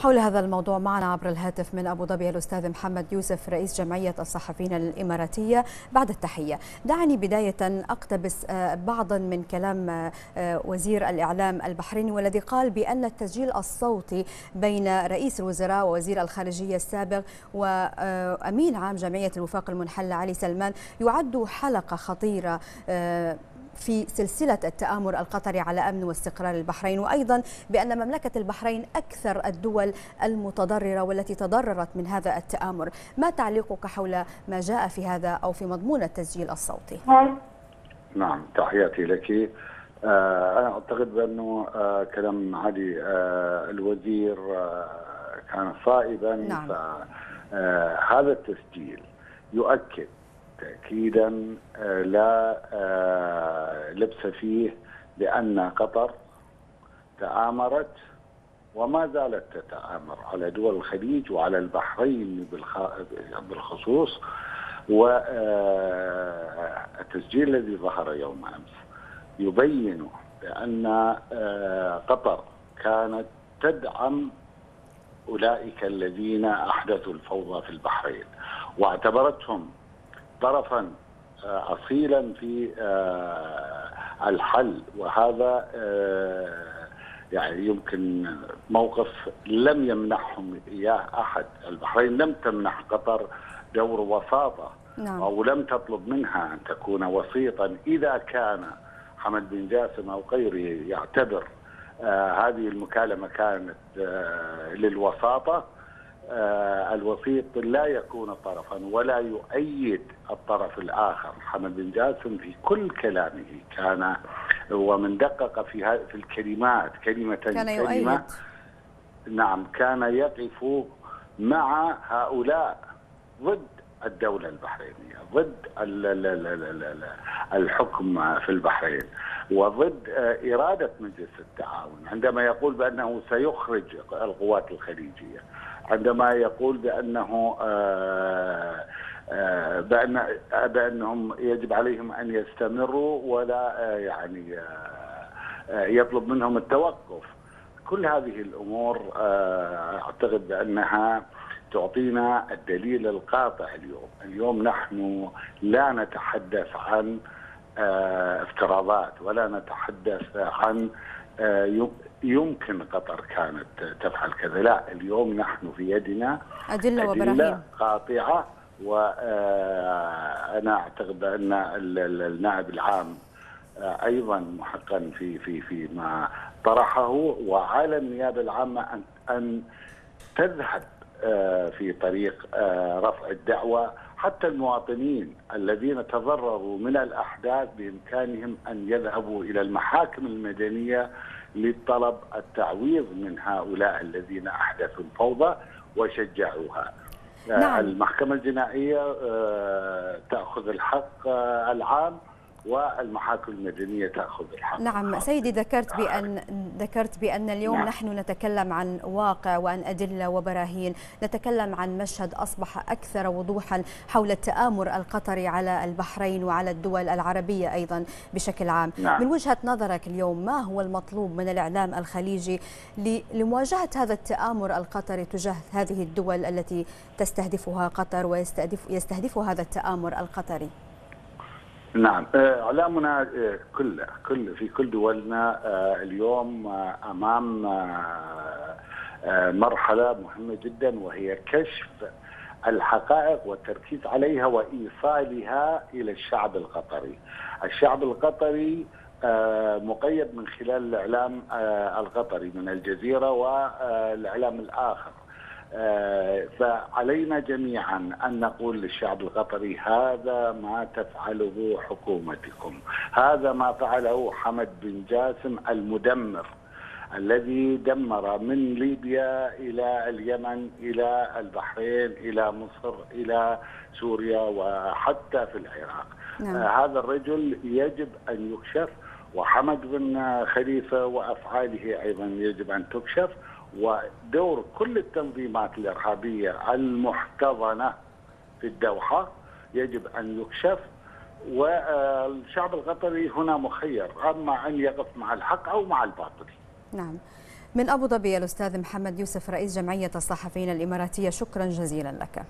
حول هذا الموضوع معنا عبر الهاتف من أبو ظبي الأستاذ محمد يوسف رئيس جمعية الصحفيين الإماراتية. بعد التحية دعني بداية أقتبس بعضا من كلام وزير الإعلام البحريني والذي قال بأن التسجيل الصوتي بين رئيس الوزراء ووزير الخارجية السابق وأمين عام جمعية الوفاق المنحل علي سلمان يعد حلقة خطيرة في سلسلة التآمر القطري على أمن واستقرار البحرين وأيضا بأن مملكة البحرين أكثر الدول المتضررة والتي تضررت من هذا التآمر. ما تعليقك حول ما جاء في هذا أو في مضمون التسجيل الصوتي؟ نعم تحياتي لك. آه أنا أعتقد بأنه آه كلام علي آه الوزير كان صائبا. نعم. فهذا التسجيل يؤكد تأكيدا لا لبس فيه بأن قطر تآمرت وما زالت تتآمر على دول الخليج وعلى البحرين بالخصوص والتسجيل الذي ظهر يوم أمس يبين بأن قطر كانت تدعم أولئك الذين أحدثوا الفوضى في البحرين واعتبرتهم طرفا اصيلا في الحل. وهذا يعني يمكن موقف لم يمنحهم إياه أحد، البحرين لم تمنح قطر دور وساطة نعم. أو لم تطلب منها أن تكون وسيطا إذا كان حمد بن جاسم أو غيره يعتبر هذه المكالمة كانت للوساطة. آه الوسيط لا يكون طرفا ولا يؤيد الطرف الآخر، حمد بن جاسم في كل كلامه كان ومن دقق في في الكلمات كلمة كان كلمة يؤيد. نعم كان يقف مع هؤلاء ضد الدولة البحرينية ضد الحكم في البحرين وضد إرادة مجلس التعاون عندما يقول بأنه سيخرج القوات الخليجية عندما يقول بأنه بأن بأنهم يجب عليهم أن يستمروا ولا يعني يطلب منهم التوقف. كل هذه الأمور أعتقد بأنها تعطينا الدليل القاطع اليوم. اليوم نحن لا نتحدث عن افتراضات ولا نتحدث عن يمكن قطر كانت تفعل كذا. لا اليوم نحن في يدنا أدلة وبراهين. قاطعة وأنا أعتقد أن النائب العام أيضا محقا في في في ما طرحه وعلى النيابة العامة أن أن تذهب في طريق رفع الدعوة. حتى المواطنين الذين تضرروا من الأحداث بإمكانهم أن يذهبوا إلى المحاكم المدنية لطلب التعويض من هؤلاء الذين أحدثوا الفوضى وشجعوها. نعم. المحكمة الجنائية تأخذ الحق العام. والمحاكم المدنية تأخذ الحق. نعم سيدي ذكرت بان ذكرت بأن اليوم نعم. نحن نتكلم عن واقع وعن أدلة وبراهين. نتكلم عن مشهد أصبح أكثر وضوحا حول التآمر القطري على البحرين وعلى الدول العربية أيضا بشكل عام. نعم. من وجهة نظرك اليوم ما هو المطلوب من الإعلام الخليجي لمواجهة هذا التآمر القطري تجاه هذه الدول التي تستهدفها قطر ويستهدف يستهدف هذا التآمر القطري؟ نعم إعلامنا كله كل في كل دولنا اليوم أمام مرحلة مهمة جدا وهي كشف الحقائق والتركيز عليها وإيصالها إلى الشعب القطري. الشعب القطري مقيد من خلال الإعلام القطري من الجزيرة والإعلام الآخر. فعلينا جميعا أن نقول للشعب القطري هذا ما تفعله حكومتكم، هذا ما فعله حمد بن جاسم المدمر الذي دمر من ليبيا إلى اليمن إلى البحرين إلى مصر إلى سوريا وحتى في العراق. نعم. آه هذا الرجل يجب أن يكشف وحمد بن خليفة وأفعاله أيضا يجب أن تكشف ودور كل التنظيمات الإرهابية المحتضنة في الدوحة يجب أن يكشف والشعب القطري هنا مخير أما أن يقف مع الحق أو مع الباطل. نعم من أبو ظبي الأستاذ محمد يوسف رئيس جمعية الصحفيين الإماراتية شكرا جزيلا لك